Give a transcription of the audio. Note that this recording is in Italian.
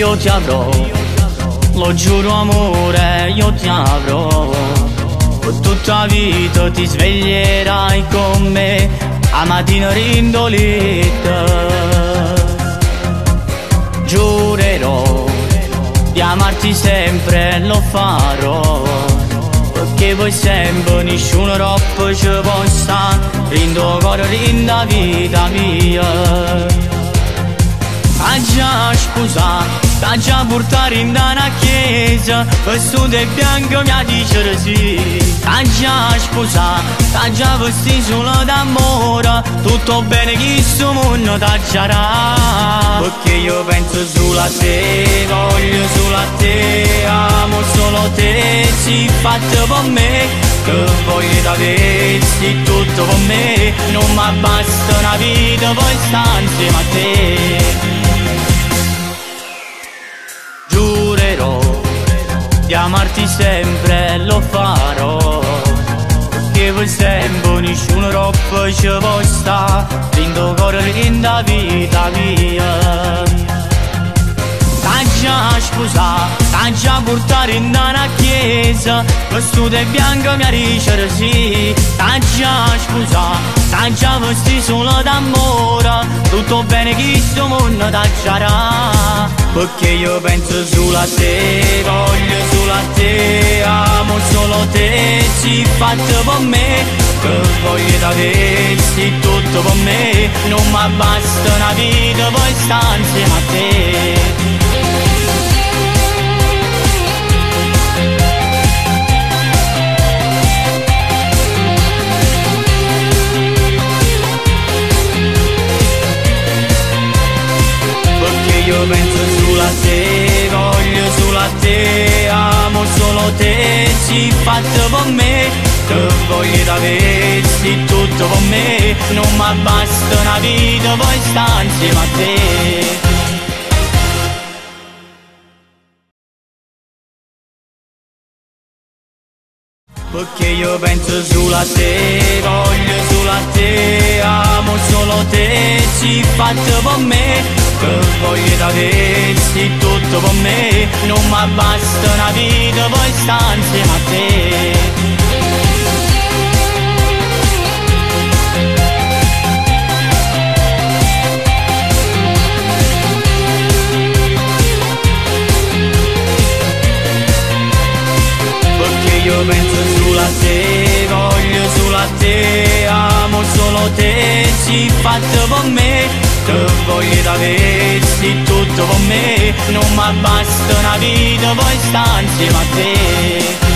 io ti avrò, lo giuro amore, io ti avrò. Tutta vita ti sveglierai con me, a mattina rindolita. Giurerò di amarti sempre, lo farò. Perché poi sempre nessuno troppo ci possa, rindo cuore, rinda vita mia. Ha già sposato Sta già portare in una chiesa Vestito e bianco mi dice sì Sta già sposato Sta già vestito solo d'amore Tutto bene che questo mondo t'aggiarà Perché io penso solo a te Voglio solo a te Amo solo te Si fatto per me. Che voglio da vesti tutto per me. Non mi basta una vita Poi sta insieme a te sempre lo farò. Che per sempre nessuno troppo ci può sta. Rindo cuore rinda vita mia. T'ha già sposato, t'ha già portato in una chiesa. Vestito e bianco mi ha ricere sì T'ha già sposato T'ha già vestito solo d'amore. Tutto bene che sto mondo t'aggiarà Perché io penso solo a te te Amo solo te Si fatto per me. Che voglio da vesti tutto per me Non mi basta una vita Poi sta insieme a te. Io penso solo a te, voglio solo a te, amo solo te, si fatto per me, che voglio da avessi tutto per me, non mi basta una vita, poi sta insieme a te. Perché io penso solo a te, voglio solo a te, amo solo te, si fatto per me, voglio da avessi tutto per me, non mi basta una vita, poi sta insieme a te. io penso solo a te, voglio solo a te, amo solo te, si fatto per me, che voglio da avessi tutto per me, non mi basta una vita, poi sta insieme a te.